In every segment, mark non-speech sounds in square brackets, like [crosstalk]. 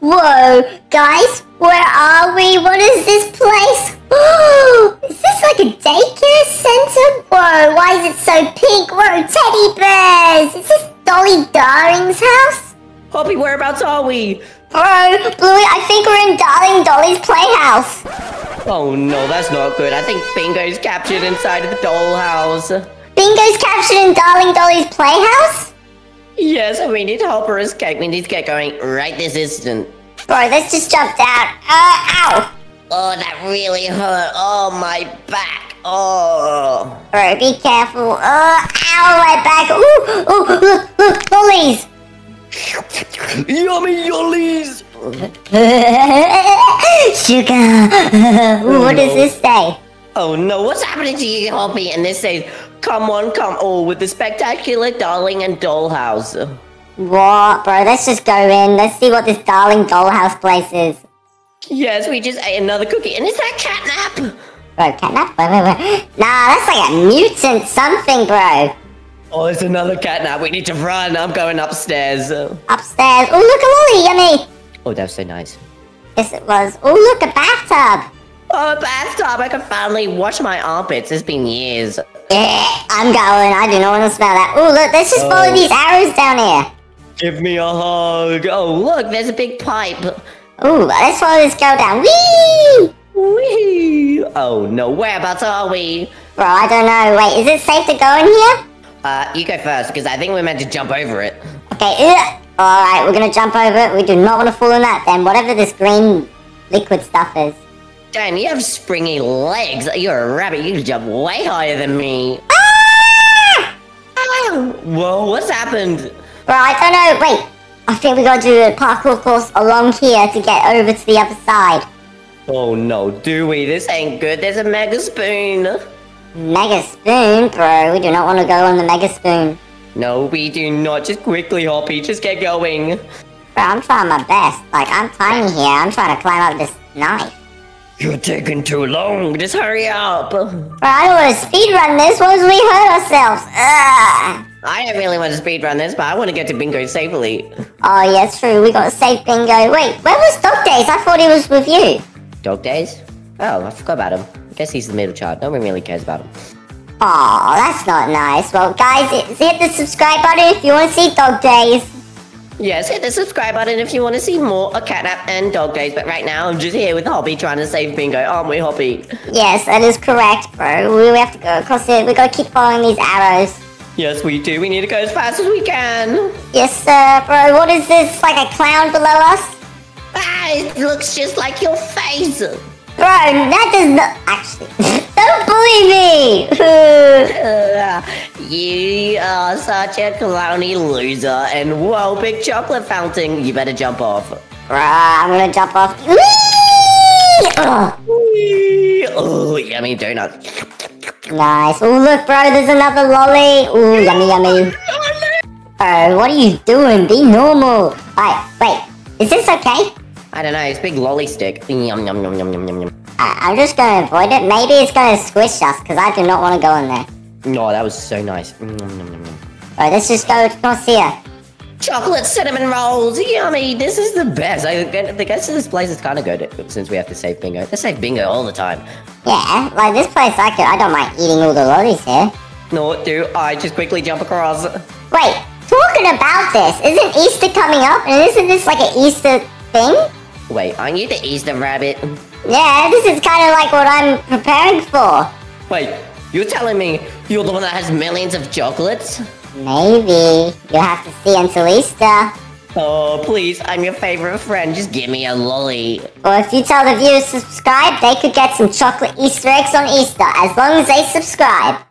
Whoa, guys, where are we? What is this place? Oh, is this like a daycare center? Whoa, why is it so pink? Whoa, teddy bears! Is this Dolly Darling's house? Hoppy, whereabouts are we? Oh, Bluey, I think we're in Darling Dolly's playhouse. Oh no, that's not good. I think Bingo's captured inside of the dollhouse. Bingo's captured in Darling Dolly's playhouse? Yes, we need to help her escape. We need to get going right this instant. Bro, let's just jump down. Uh, ow! Oh, that really hurt. Oh, my back. Oh. Bro, be careful. Uh, ow, my back. Ooh, ooh, look, look, bullies. Yummy yollies! [laughs] Sugar. [laughs] What does this say? Oh no, what's happening to you, Hoppy? And this says, come on, come on, with the spectacular Darling and Dollhouse. What, bro? Let's just go in. Let's see what this Darling Dollhouse place is. Yes, we just ate another cookie. And is that catnap? Bro, catnap? Wait, wait, wait. Nah, that's like a mutant something, bro. Oh, it's another catnap. We need to run. I'm going upstairs. Upstairs. Oh, look, a lolly, yummy. Oh, that was so nice. Yes, it was. Oh, look, a bathtub. Oh, bathtub. I can finally wash my armpits. It's been years. Yeah, I'm going. I do not want to smell that. Oh, look, let's just follow Oh. these arrows down here. Give me a hug. Oh, look, there's a big pipe. Ooh, let's follow this girl down. Whee! Whee! Oh, no. Whereabouts are we? Bro, I don't know. Wait, is it safe to go in here? Uh, you go first, because I think we're meant to jump over it. Okay, ugh. Alright, we're gonna jump over it. We do not want to fall in that then. Whatever this green liquid stuff is. Dan, you have springy legs. You're a rabbit. You can jump way higher than me. Ah! Whoa, what's happened? Bro, I don't know. Wait, I think we gotta do a parkour course along here to get over to the other side. Oh no, do we? This ain't good. There's a mega spoon. Mega spoon, bro. We do not want to go on the mega spoon. No, we do not. Just quickly, Hoppy. Just get going. Bro, I'm trying my best. Like, I'm tiny here. I'm trying to climb up this knife. You're taking too long. Just hurry up. Bro, I don't want to speedrun this. once we hurt ourselves? Ugh. I don't really want to speedrun this, but I want to get to bingo safely. Oh, yeah, it's true. We got to save Bingo. Wait, where was Dog Days? I thought he was with you. Dog days? Oh, I forgot about him. I guess he's the middle child. No one really cares about him. Aw, that's not nice. Well, guys, hit the subscribe button if you want to see Dog Days. Yes, hit the subscribe button if you want to see more of Catnap and Dog Days. But right now, I'm just here with Hoppy trying to save Bingo, aren't we, Hoppy? Yes, that is correct, bro. We have to go across it. We got to keep following these arrows. Yes, we do. We need to go as fast as we can. Yes, sir, bro. What is this? Like a clown below us? Ah, it looks just like your face. Bro, that does not actually. Don't bully me. [laughs] You are such a clowny loser. And whoa, big chocolate fountain. You better jump off. bro, I'm gonna jump off. Whee! Oh, yummy donut. Nice. Oh, look, bro. There's another lolly. Oh, yummy, yummy. Bro, what are you doing? Be normal. Alright, wait. Is this okay? I don't know, it's big lolly stick. Yum, yum, yum, yum, yum, yum, yum. I- I'm just gonna avoid it. Maybe it's gonna squish us because I do not want to go in there. No, that was so nice. Mm, Yum, yum, yum. Right, let's just go across here. Chocolate cinnamon rolls, yummy! This is the best. I, the guess this place is kind of good since we have to save bingo. They save bingo all the time. Yeah, like this place, I could. I don't mind eating all the lollies here. No, do I just quickly jump across? Wait, talking about this, isn't Easter coming up? And isn't this like an Easter thing? Wait, aren't you the Easter rabbit? Yeah, this is kind of like what I'm preparing for. Wait, you're telling me you're the one that has millions of chocolates? Maybe you'll have to see until Easter. Oh, please, I'm your favorite friend. Just give me a lolly. Or if you tell the viewers to subscribe, they could get some chocolate Easter eggs on Easter as long as they subscribe.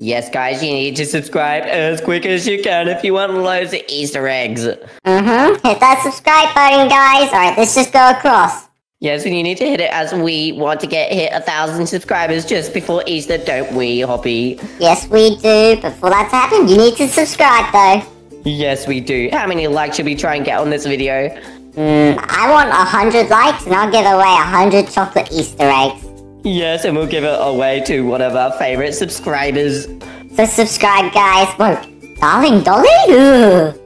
Yes, guys, you need to subscribe as quick as you can if you want loads of Easter eggs. Mm-hmm. Hit that subscribe button, guys. All right, let's just go across. Yes, and you need to hit it as we want to get hit a thousand subscribers just before Easter, don't we, Hoppy? Yes, we do. Before for that to you need to subscribe, though. Yes, we do. How many likes should we try and get on this video? Mm, I want a hundred likes, and I'll give away a hundred chocolate Easter eggs. Yes, and we'll give it away to one of our favorite subscribers. So subscribe, guys. Whoa, darling Dolly. Ooh. [laughs]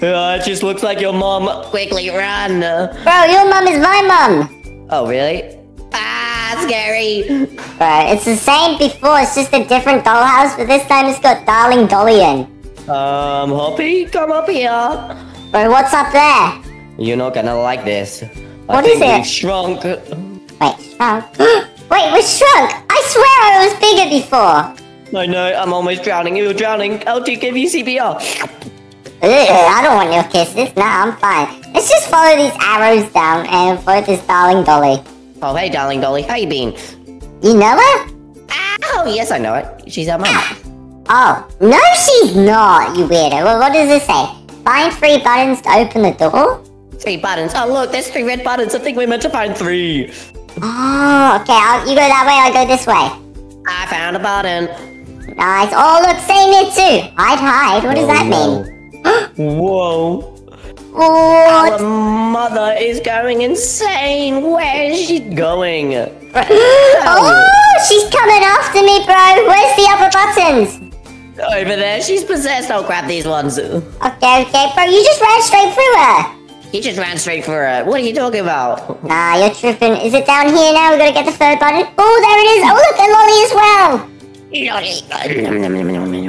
Uh, it just looks like your mom. Quickly run. Bro, your mum is my mum. Oh, really? Ah, scary. Bro, it's the same before. It's just a different dollhouse, but this time it's got Darling Dolly in. Um, Hoppy, come up here. Bro, what's up there? You're not gonna like this. What I is it? shrunk. Wait, shrunk. [gasps] [laughs] Wait, we shrunk. I swear I was bigger before. I know, I'm almost drowning. You're drowning. LG, give you CPR. I don't want your kisses. Nah, I'm fine. Let's just follow these arrows down and follow this Darling Dolly. Oh, hey, darling Dolly. How you been? You know her? Oh, yes, I know it. She's our mum. Ah. Oh, no, she's not, you weirdo. Well, what does this say? Find three buttons to open the door? Three buttons. Oh, look, there's three red buttons. I think we're meant to find three. Oh, okay. I'll, you go that way, I'll go this way. I found a button. Nice. Oh, look, same here too. Hide, hide. What does that mean? Whoa. What? Our mother is going insane. Where is she going? [gasps] Oh, she's coming after me, bro. Where's the other buttons? Over there. She's possessed. I'll grab these ones. Okay, okay, bro. You just ran straight through her. He just ran straight for her. What are you talking about? Nah, you're tripping. Is it down here now? We gotta get the third button. Oh, there it is. Oh, look, a lolly as well. Lolly.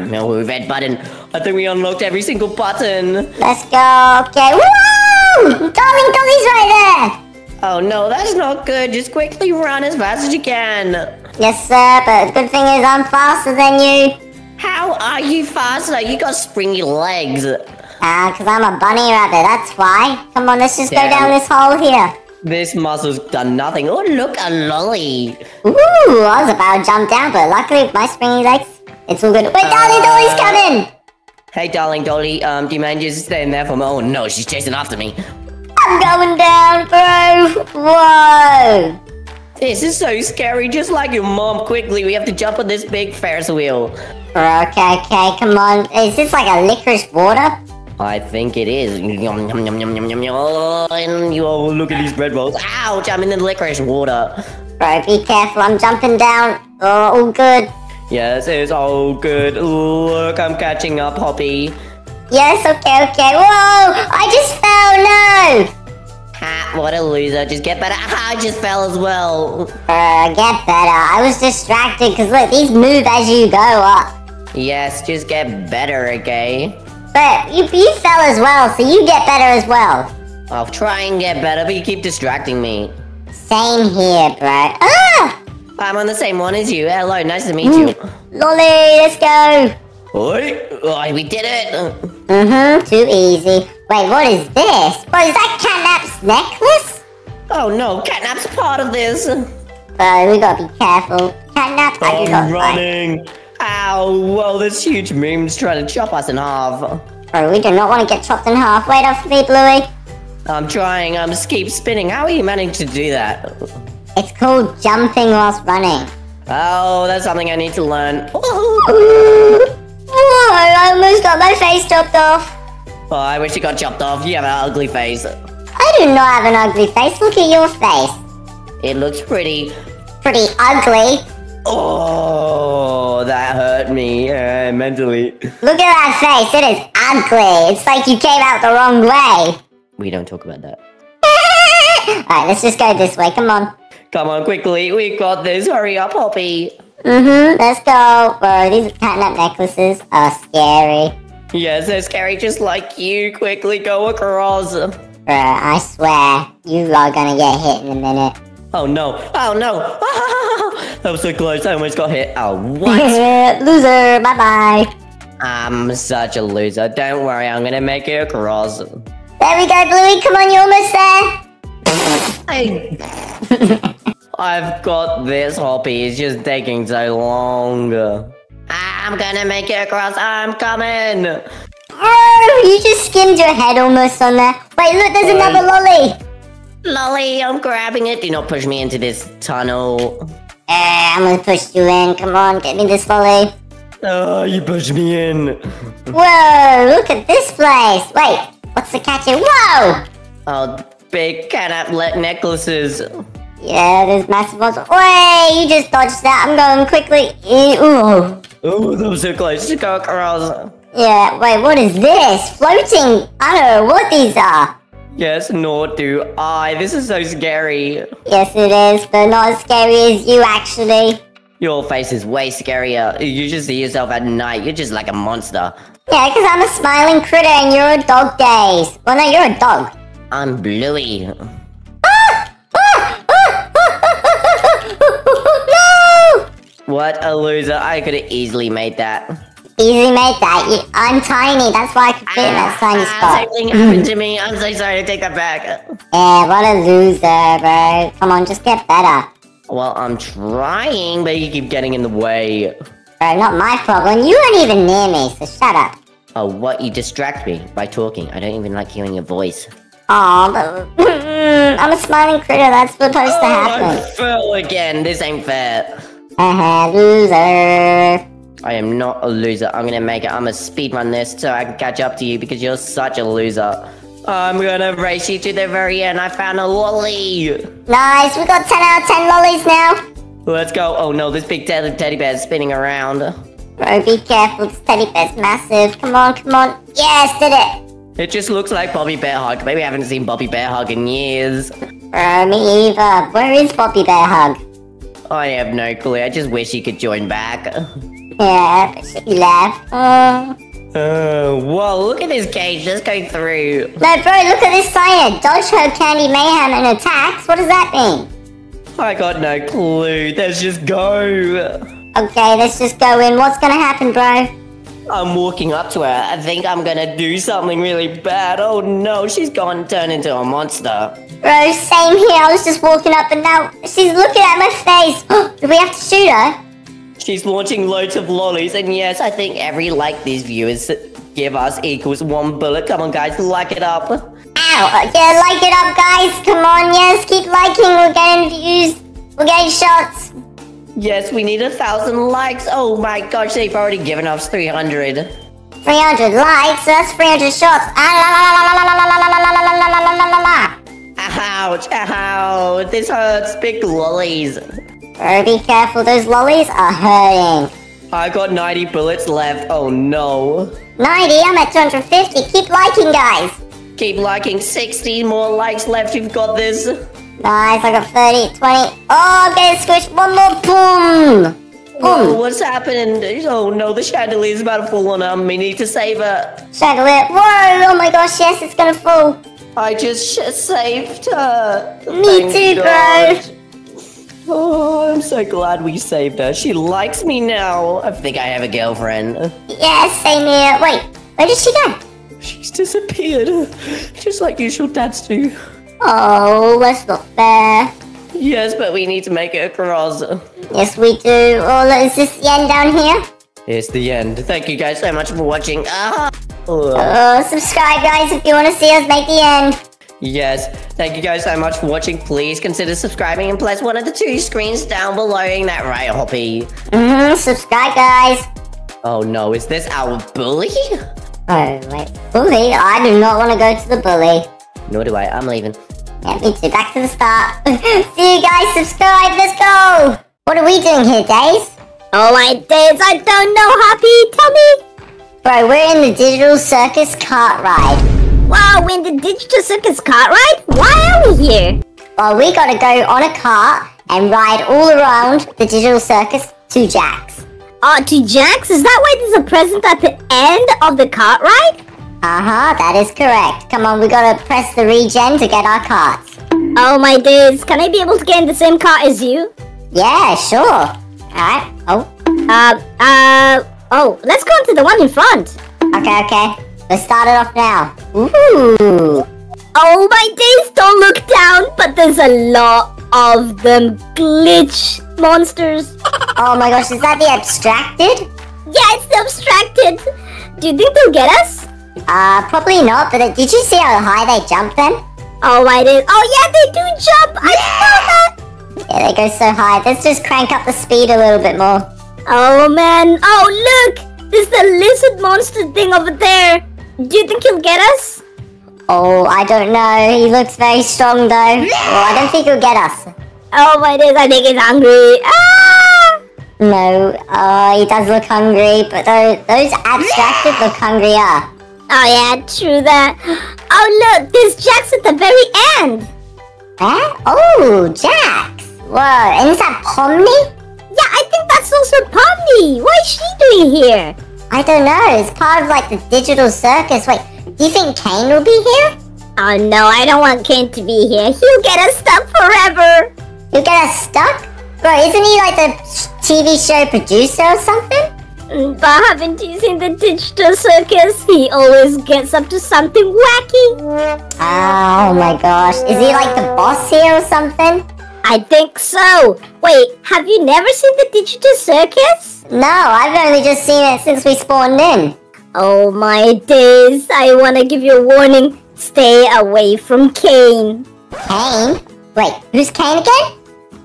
No, red button. I think we unlocked every single button. Let's go. Okay. Whoa! Darling Dolly's right there. Oh no, that's not good. Just quickly run as fast as you can. Yes, sir. But the good thing is I'm faster than you. How are you faster? You got springy legs. Ah, because I'm a bunny rabbit. That's why. Come on, let's just go down this hole here. This muscle's done nothing. Oh, look, a lolly. Ooh, I was about to jump down, but luckily with my springy legs, it's all good. Wait, Darling Dolly's coming. Hey, darling Dolly, um, do you mind just staying there for me? Oh no, she's chasing after me. I'm going down, bro. Whoa. This is so scary, just like your mom. Quickly, we have to jump on this big Ferris wheel. Okay, okay, come on. Is this like a licorice water? I think it is. Yum, yum, yum, yum, yum, yum, yum. Oh, and you oh, look at these bread rolls. Ouch, I'm in the licorice water. Bro, be careful. I'm jumping down. Oh, all good. Yes, it's all good. Look, I'm catching up, Hoppy. Yes, okay, okay. Whoa! I just fell. No. Ha, what a loser. Just get better. Ah, I just fell as well. Uh, get better. I was distracted because look, these move as you go up. Yes, just get better, okay? But you, you fell as well, so you get better as well. I'll try and get better, but you keep distracting me. Same here, bro. Ah! I'm on the same one as you. Hello, nice to meet you. Lolly, let's go. Oi, oi, we did it. Mm-hmm, too easy. Wait, what is this? What, is that Catnap's necklace? Oh no, Catnap's part of this. Bro, we gotta be careful. Catnap, I do not I'm like. running. Ow, whoa, this huge meme's trying to chop us in half. Oh, we do not want to get chopped in half. Wait up for me, Bluey. I'm trying, I'm just keep spinning. How are you managing to do that? It's called jumping whilst running. Oh, that's something I need to learn. Whoa, [laughs] oh, I almost got my face chopped off. Oh, I wish you got chopped off. You have an ugly face. I do not have an ugly face. Look at your face. It looks pretty. Pretty ugly. Oh, that hurt me uh, mentally. Look at that face. It is ugly. It's like you came out the wrong way. We don't talk about that. [laughs] Alright, let's just go this way. Come on. Come on, quickly. We got this. Hurry up, Hoppy. Mm-hmm. Let's go. Bro, these catnap necklaces are scary. Yes, they're scary just like you. Quickly go across. Bro, I swear, you are gonna get hit in a minute. Oh no. Oh no. [laughs] that was so close. I almost got hit. Oh, what? [laughs] Loser, bye-bye. I'm such a loser. Don't worry, I'm gonna make it across. There we go, Bluey. Come on, you're almost there. I... [laughs] I've got this, Hoppy. It's just taking so long. I'm gonna make it across. I'm coming. Bro, you just skimmed your head almost on there. Wait, look, there's another lolly. Lolly, I'm grabbing it. Do not push me into this tunnel. Eh, I'm gonna push you in. Come on, get me this lolly. Oh, you pushed me in. Whoa, look at this place. Wait, what's the catch here? Whoa! Oh, big cat le- necklaces. Yeah, there's massive ones. Wait, you just dodged that. I'm going quickly. Ooh. Oh, that was so close to go across. Yeah, wait, what is this? Floating? I don't know what these are. Yes, nor do I. This is so scary. Yes, it is, but not as scary as you, actually. Your face is way scarier. You just see yourself at night. You're just like a monster. Yeah, because I'm a smiling critter and you're a dog days. Well, no, you're a dog. I'm Bluey. [laughs] no! What a loser. I could have easily made that. Easy made that. You, I'm tiny. That's why I could fit in that tiny Ah, spot. Same thing happened to me. I'm so sorry to take that back. Yeah, what a loser, bro. Come on, just get better. Well, I'm trying, but you keep getting in the way. Bro, not my problem. You weren't even near me, so shut up. Oh, what? You distract me by talking. I don't even like hearing your voice. Aw, but I'm a smiling critter. That's supposed to happen. I fell again. This ain't fair. Uh-huh, loser. I am not a loser. I'm gonna make it. I'm gonna speedrun this so I can catch up to you because you're such a loser. I'm gonna race you to the very end. I found a lolly. Nice, we got 10 out of 10 lollies now. Let's go. Oh no, this big teddy, teddy bear is spinning around. Bro, be careful. This teddy bear's massive. Come on, come on. Yes, did it. It just looks like Bobby Bear Hug. Maybe I haven't seen Bobby Bear Hug in years. Bro, me either. Where is Bobby Bear Hug? I have no clue. I just wish he could join back. Yeah, she left. Oh. Oh, whoa, look at this cage. Let's go through. No, bro, look at this sign. Dodge her candy mayhem and attacks. What does that mean? I got no clue. Let's just go. Okay, let's just go in. What's gonna happen, bro? I'm walking up to her. I think I'm gonna do something really bad. Oh no, she's gone turn into a monster. Bro, same here. I was just walking up and now she's looking at my face. [gasps] Do we have to shoot her? She's launching loads of lollies, and yes, I think every like these viewers give us equals one bullet. Come on, guys, like it up. Ow. Uh, Yeah, like it up, guys. Come on, yes, keep liking. We're getting views. We're getting shots. Yes, we need a thousand likes. Oh my gosh, they've already given us 300. 300 likes, that's 300 shots. Ah, Ouch, ow, this hurts. Big lollies. Bro, be careful. Those lollies are hurting. I got 90 bullets left. Oh no. 90, I'm at 250. Keep liking, guys. Keep liking 60 more likes left. You've got this. Nice, I got 30, 20. Oh, I'm getting squished. One more. Boom. Whoa, what's happening? Oh no, the chandelier is about to fall on her. We need to save her. Chandelier. Whoa, oh my gosh, yes, it's gonna fall. I just sh- saved her. Me too, bro. Oh, I'm so glad we saved her. She likes me now. I think I have a girlfriend. Yes, same here. Wait, where did she go? She's disappeared. Just like usual dads do. Oh, that's not fair. Yes, but we need to make it across. Yes, we do. Oh, is this the end down here? It's the end. Thank you guys so much for watching. Ah. Oh, subscribe, guys, if you want to see us make the end. Yes, thank you guys so much for watching. Please consider subscribing and press one of the two screens down below. Ain't that right, Hoppy? Mm-hmm, subscribe, guys. Oh no, is this our bully? Oh, wait. Bully? I do not want to go to the bully. Nor do I. I'm leaving. Yeah, me too. Back to the start. [laughs] see you guys. Subscribe. Let's go. What are we doing here, Days? Oh my days, I don't know, Happy. Tell me. Bro, we're in the Digital Circus cart ride. Wow, we're in the digital circus cart ride? Why are we here? Well, we gotta go on a cart and ride all around the Digital Circus to Jax. Uh, to Jax? Is that why there's a present at the end of the cart ride? Uh-huh, that is correct. Come on, we gotta press the regen to get our carts. Oh my days, can I be able to get in the same cart as you? Yeah, sure. Alright. Oh, Uh, uh, oh, let's go into the one in front. okay, okay. Let's start it off now. Ooh. Oh my days, don't look down, but there's a lot of them glitch monsters. [laughs] Oh my gosh, is that the abstracted? Yeah, it's the abstracted. Do you think they'll get us? Uh, probably not, but uh, did you see how high they jump then? Oh I days. Oh yeah, they do jump. I saw that. Yeah, they go so high. Let's just crank up the speed a little bit more. Oh man. Oh look! There's the lizard monster thing over there. Do you think he'll get us? Oh, I don't know. He looks very strong though. [laughs] Oh, I don't think he'll get us. Oh my days, I think he's hungry. Ah! No, uh, he does look hungry, but those, those abstracted look hungrier. [gasps] Oh yeah, true that. [gasps] Oh look, there's Jax at the very end. Huh? Oh, Jax. Whoa, and is that Pomni? Yeah, I think that's also Pomni. What is she doing here? I don't know. It's part of like the digital circus. Wait, do you think Caine will be here? Oh no, I don't want Caine to be here. He'll get us stuck forever. He'll get us stuck? Bro, isn't he like the TV show producer or something? Mm, But haven't you seen the digital circus? He always gets up to something wacky. Oh my gosh. Is he like the boss here or something? I think so. Wait, have you never seen the digital circus? No, I've only just seen it since we spawned in. Oh my days, I want to give you a warning. Stay away from Caine. Caine? Wait, who's Caine again?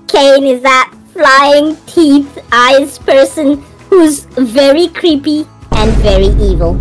Caine is that flying teeth eyes person who's very creepy and very evil.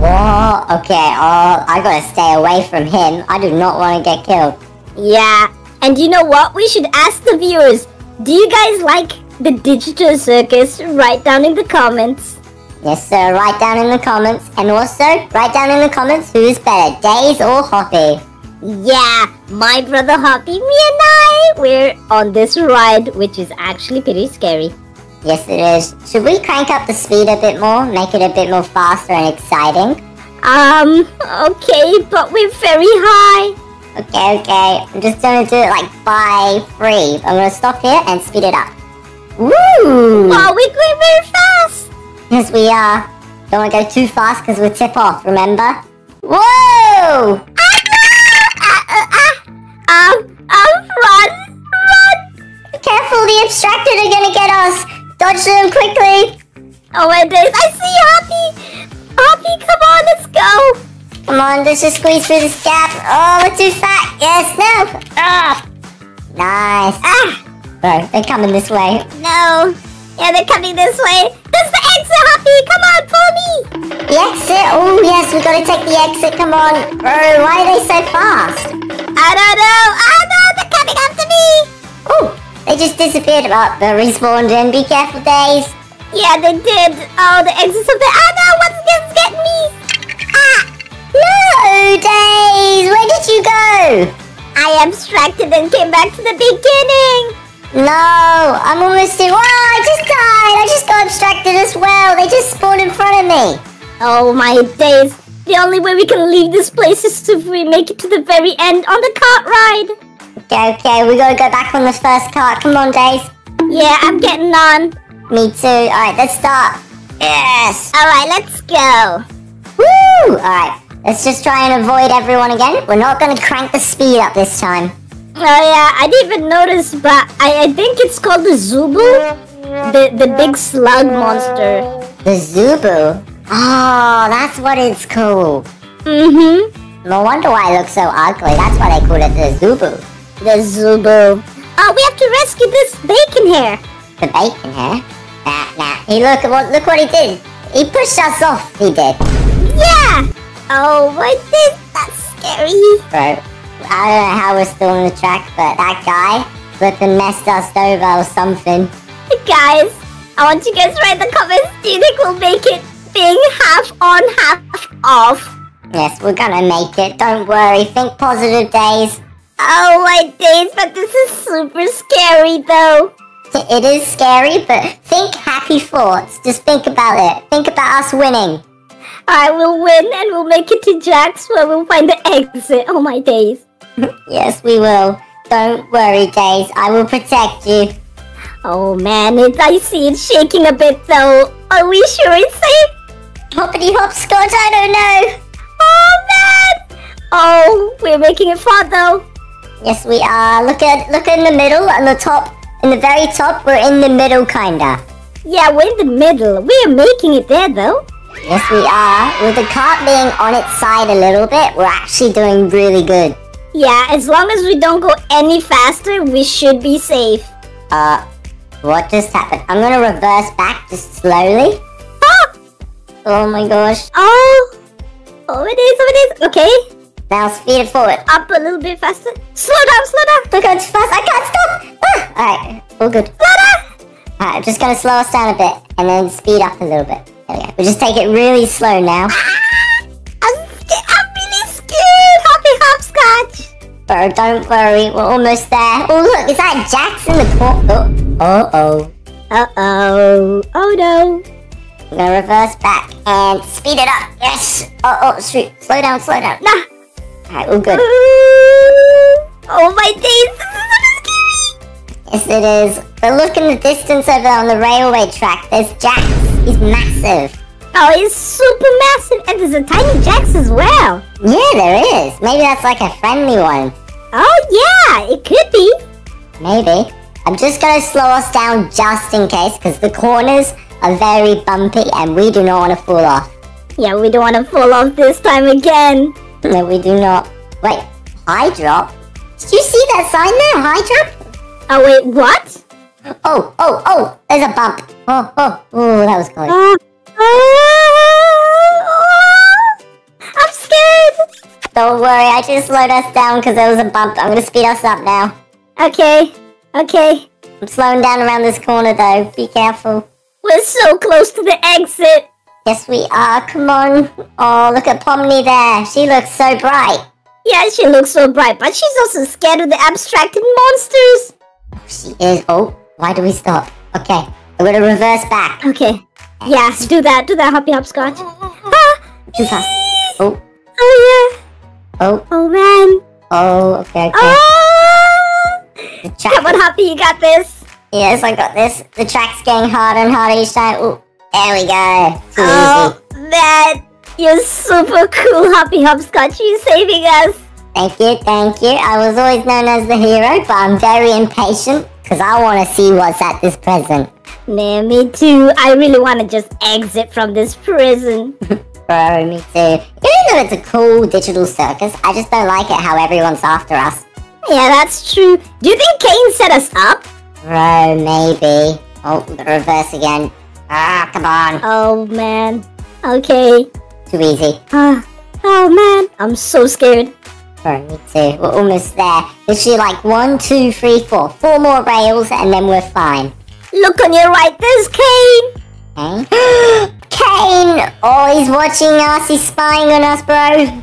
Whoa, okay, oh, I gotta stay away from him. I do not want to get killed. Yeah, and you know what? We should ask the viewers. Do you guys like the digital circus? Write down in the comments. Yes, sir, write down in the comments. And also, write down in the comments who's better, Days or Hoppy. Yeah, my brother Hoppy, me and I, we're on this ride, which is actually pretty scary. Yes, it is. Should we crank up the speed a bit more? Make it a bit more faster and exciting? Um, okay, but we're very high. Okay, okay. I'm just gonna do it like by three. I'm gonna stop here and speed it up. Woo! Wow, we're going very fast. Yes, we are. Don't want to go too fast because we'll tip off, remember? Whoa! Um, um, run, run. Careful, the abstracted are gonna get us! Dodge them quickly! Oh my days, I see Hoppy. Hoppy, come on, let's go. Come on, let's just squeeze through this gap. Oh, we're too fat. Yes, no. Ah. Nice. Ah. Bro, they're coming this way. No. Yeah, they're coming this way. There's the exit, Hoppy. Come on, pull me. The exit? Oh, yes, we gotta take the exit. Come on. Bro, why are they so fast? I don't know. Oh no, they're coming after me. Oh, they just disappeared. Oh, they respawned in. Be careful, Days. Yeah, they did. Oh, the exit's up there. Oh no, what's gonna me? I abstracted and came back to the beginning. No, I'm almost in. Whoa, I just died. I just got abstracted as well. They just spawned in front of me. Oh my days. The only way we can leave this place is if we make it to the very end on the cart ride. Okay, okay, we gotta go back on the first cart. Come on, Days. Yeah, I'm getting on. Me too. Alright, let's start. Yes! Alright, let's go. Woo! Alright, let's just try and avoid everyone again. We're not gonna crank the speed up this time. Oh yeah, I didn't even notice, but I, I think it's called the Zubu. The, the big slug monster. The Zubu. Oh, that's what it's called. Mm-hmm. No wonder why it looks so ugly. That's why they call it the Zubu. The Zubu. Oh, we have to rescue this bacon here. The bacon hair. Nah, nah. He look what look what he did. He pushed us off. He did. Oh, what is that's scary. Bro, I don't know how we're still on the track, but that guy flipping messed us over or something. Guys, I want you guys to write in the comments. Do you think we'll make it being half on, half off? Yes, we're gonna make it. Don't worry. Think positive days. Oh my days, but this is super scary though. It is scary, but think happy thoughts. Just think about it. Think about us winning. I will win and we'll make it to Jax where we'll find the exit. Oh my days. [laughs] Yes, we will. Don't worry, Days. I will protect you. Oh man, it, I see it shaking a bit though. Are we sure it's safe? Hoppity hopscotch, I don't know. Oh man! Oh, we're making it far though. Yes, we are. Look at look in the middle, on the top, in the very top. We're in the middle, kinda. Yeah, we're in the middle. We're making it there though. Yes, we are. With the cart being on its side a little bit, we're actually doing really good. Yeah, as long as we don't go any faster, we should be safe. Uh, what just happened? I'm gonna reverse back just slowly. Ah! Oh my gosh. Oh! Oh, it is, oh, it is. Okay, Now speed it forward. up a little bit faster. Slow down, slow down. Don't go too fast. I can't stop. Ah! Alright, all good. Slow down. Alright, just gonna slow us down a bit and then speed up a little bit. There we go. We'll just take it really slow now. I'm, I'm really scared. Hoppy hopscotch. Bro, don't worry, we're almost there. Oh look, is that Jax in the corner? Oh, oh, Uh oh. Oh no. We're gonna reverse back and speed it up. Yes. Oh, oh, shoot. Slow down, slow down. Nah. Alright, all good. [laughs] Oh my days. [laughs] Yes, it is. But look in the distance over on the railway track. There's Jax. He's massive. Oh, he's super massive, and there's a tiny Jax as well. Yeah, there is. Maybe that's like a friendly one. Oh yeah, it could be. Maybe. I'm just gonna slow us down just in case, because the corners are very bumpy and we do not want to fall off. Yeah, we don't want to fall off this time again. [laughs] No, we do not. Wait, high drop? Did you see that sign there? High drop? Oh wait, what? Oh, oh, oh, there's a bump. Oh, oh, oh, that was close. Uh, uh, I'm scared. Don't worry, I just slowed us down because there was a bump. I'm gonna speed us up now. Okay, okay. I'm slowing down around this corner though. Be careful. We're so close to the exit. Yes, we are. Come on. Oh, look at Pomni there. She looks so bright. Yeah, she looks so bright, but she's also scared of the abstracted monsters. She is. Oh, why do we stop? Okay, I'm gonna reverse back. Okay. Yeah, do that. Do that, Hoppy Hopscotch. Ah, Too fast. Oh, oh oh, yeah. Oh Oh, man. oh. Okay, okay. Ah! The track. Come on, Hoppy, you got this. Yes, I got this. The track's getting harder and harder each time. Ooh, there we go. Too Oh easy. man, you're super cool, Hoppy Hopscotch. You're saving us. Thank you, thank you. I was always known as the hero, but I'm very impatient because I want to see what's at this prison. Me too. I really want to just exit from this prison. [laughs] Bro, me too. Even though it's a cool digital circus, I just don't like it how everyone's after us. yeah, that's true. Do you think Caine set us up? Bro, maybe. Oh, the reverse again. Ah, come on. Oh man. Okay. Too easy. Ah. Oh man, I'm so scared. Me too. We're almost there. Literally like one, two, three, four. Four more rails and then we're fine. Look on your right, there's Caine. Okay? [gasps] Caine! Oh, he's watching us. He's spying on us, bro.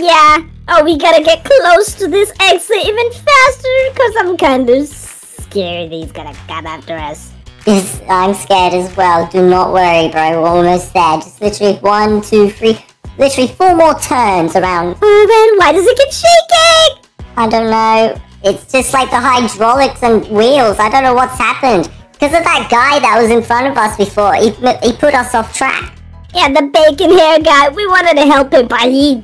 Yeah. Oh, we gotta get close to this exit even faster because I'm kind of scared he's gonna come after us. Yes, I'm scared as well. Do not worry, bro. We're almost there. Just literally one, two, three, literally four more turns around. Man, why does it keep shaking? I don't know. It's just like the hydraulics and wheels. I don't know what's happened. Because of that guy that was in front of us before, he, he put us off track. Yeah, the bacon hair guy. We wanted to help him, but he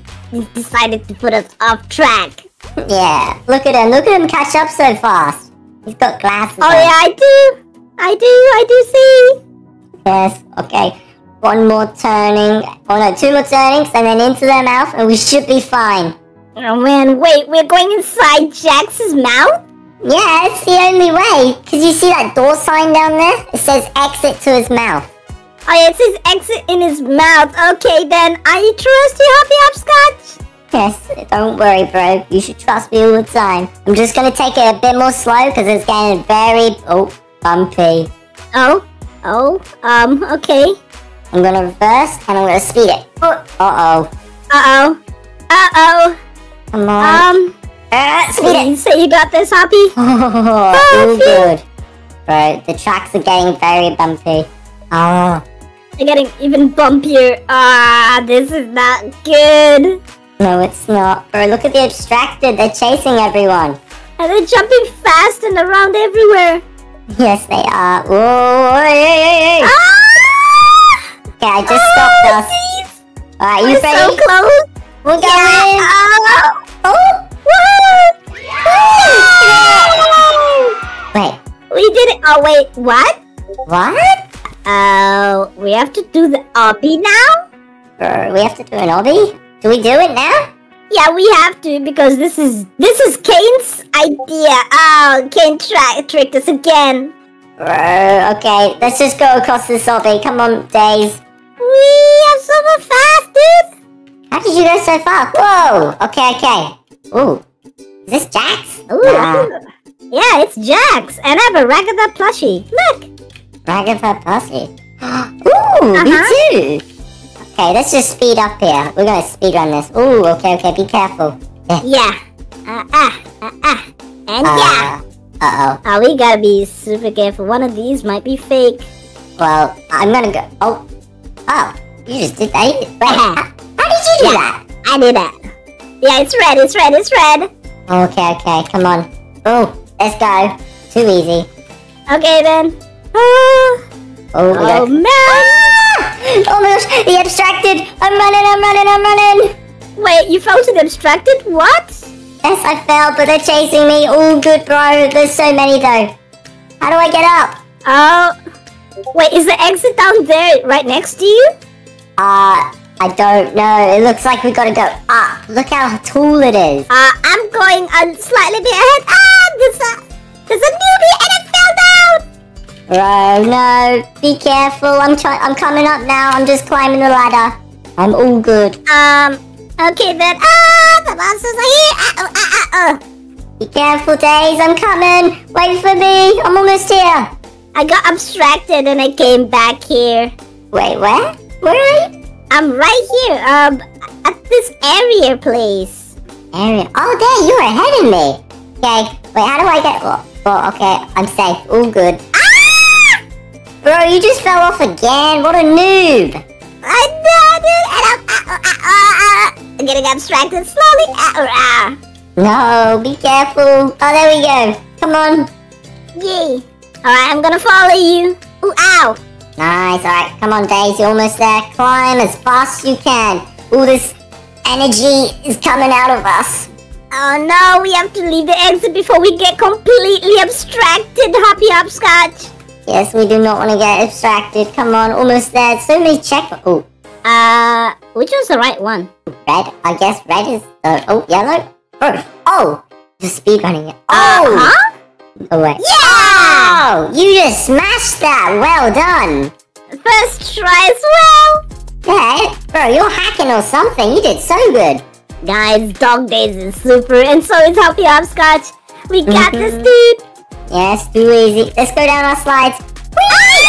decided to put us off track. [laughs] Yeah, look at him. Look at him catch up so fast. He's got glasses. Oh on. yeah, I do. I do. I do see. Yes, okay. One more turning. Oh no, two more turnings and then into their mouth and we should be fine. Oh man, wait, we're going inside Jax's mouth? Yeah, it's the only way. Because you see that door sign down there? It says exit to his mouth. Oh yeah, it says exit in his mouth. Okay then, I trust you, Hoppy Hopscotch. Yes, don't worry, bro. You should trust me all the time. I'm just gonna take it a bit more slow because it's getting very oh bumpy. Oh, oh, um, okay. I'm gonna reverse and I'm gonna speed it. Uh oh. Uh-oh. Uh-oh. Come on. Um, uh, speed it. say you got this, Hoppy. [laughs] Oh, all good. Bro, the tracks are getting very bumpy. Oh, They're getting even bumpier. Ah, this is not good. no, it's not. Bro, look at the abstracted. They're chasing everyone. And they're jumping fast and around everywhere. Yes, they are. Whoa, hey, hey, hey. Ah! Okay, I just stopped us. Jeez. Alright, you We're ready? so close. We're going. Yeah. Oh, oh Woo! wait. We did it. Oh wait, what? What? Oh, we have to do the obby now? Bro, we have to do an obby? Do we do it now? Yeah, we have to because this is this is Caine's idea. Oh, Caine tri- tricked us again. Bro, okay, let's just go across this obby. Come on, Days. We are so fast, dude. How did you go so far? Whoa! Okay, okay. Ooh. Is this Jax? Ooh, Nah. yeah, it's Jax, and I have a Ragatha plushie. Look. Dragonfly plushie. [gasps] Ooh, me Uh-huh. too. Okay, let's just speed up here. We're gonna speed run this. Ooh, okay, okay, be careful. Yeah. Yeah. Uh, ah, uh, ah. And yeah. Uh oh. Oh, we gotta be super careful. One of these might be fake. Well, I'm gonna go. Oh. Oh. You just did that. [laughs] How, did you do that? I did that. Yeah, it's red, it's red, it's red. Okay, okay, come on. Oh, let's go. Too easy. Okay then. Ah. Oh, oh man. Ah! Oh my gosh, he abstracted. I'm running, I'm running, I'm running. Wait, you fell to the abstracted? What? Yes, I fell, but they're chasing me. All good, bro. There's so many though. How do I get up? Oh. Wait, is the exit down there right next to you? Uh, I don't know. It looks like we gotta go up. Look how tall it is. Uh, I'm going a slightly bit ahead. Ah, there's a, there's a newbie and it fell down. Bro, no. Be careful. I'm trying. I'm coming up now. I'm just climbing the ladder. I'm all good. Um, okay then. Ah, the monsters are here. Ah, oh, ah, ah, oh. Be careful, Days. I'm coming. Wait for me. I'm almost here. I got abstracted and I came back here. Wait, where? Where are you? I'm right here, um, at this area place. Area. Oh, there. You're ahead of me. Okay. Wait. How do I get? Oh, oh, okay. I'm safe. All good. Ah! Bro, you just fell off again. What a noob. I know, dude. And I'm, ah, ah, ah. I'm getting abstracted slowly. Ah, ah, ah. No, be careful. Oh, there we go. Come on. Yay. Alright, I'm gonna follow you. Ooh, ow. Nice. All right. Come on, Daisy, You're almost there. Climb as fast as you can. All this energy is coming out of us. Oh no, we have to leave the exit before we get completely abstracted, Happy Hopscotch. Yes, we do not want to get abstracted. Come on, almost there. So many check. Oh, Uh, which was the right one? red. I guess red is. Uh, oh, yellow. Oh, oh, the speed running. it. Uh, Oh, huh? oh wait. Yeah! Oh, you just smashed that. Well done. First try as well. Yeah, bro, you're hacking or something. You did so good. Guys, Dog Days is super, and so is Happy Hopscotch. We got this, Mhm. dude. Yes, too easy. Let's go down our slides. Ow!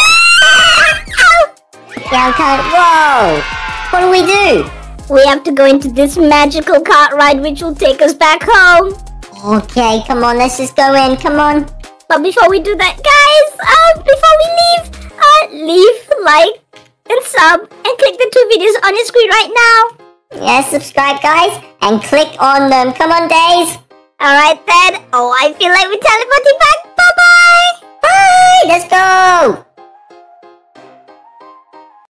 Yeah, I'm. Whoa! What do we do? We have to go into this magical cart ride, which will take us back home. Okay, come on, let's just go in. Come on. But before we do that, guys, um, before we leave, uh, leave, like, and sub, and click the two videos on your screen right now. Yeah, subscribe, guys, and click on them. Come on, Days. Alright then. Oh, I feel like we're teleporting back. Bye-bye. Bye. Let's go.